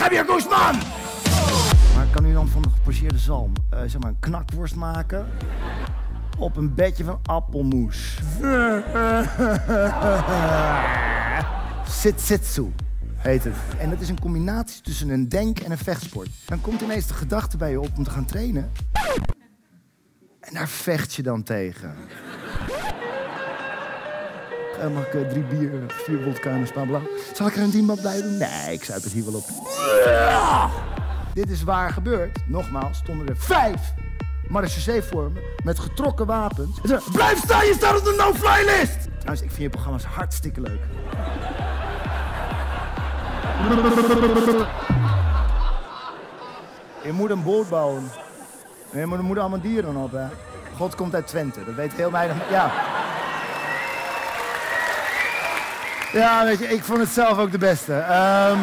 Javier Guzman! Maar kan u dan van de gepocheerde zalm eh, zeg maar een knakworst maken op een bedje van appelmoes. Sitsitsu heet het. En dat is een combinatie tussen een denk- en een vechtsport. Dan komt ineens de gedachte bij je op om te gaan trainen. En daar vecht je dan tegen. Eh, mag ik eh, drie bier, vier vodka en? Zal ik er een dienbad bij doen? Nee, ik zuip het hier wel op. Dit is waar gebeurd. Nogmaals, stonden er vijf marechaussee voor me met getrokken wapens. En Blijf staan, je staat op de no-fly list! Trouwens, ik vind je programma's hartstikke leuk. Je moet een boot bouwen. Je moet, er moeten allemaal dieren op, hè. God komt uit Twente, dat weet heel weinig. Ja. Ja, weet je, ik vond het zelf ook de beste. Ehm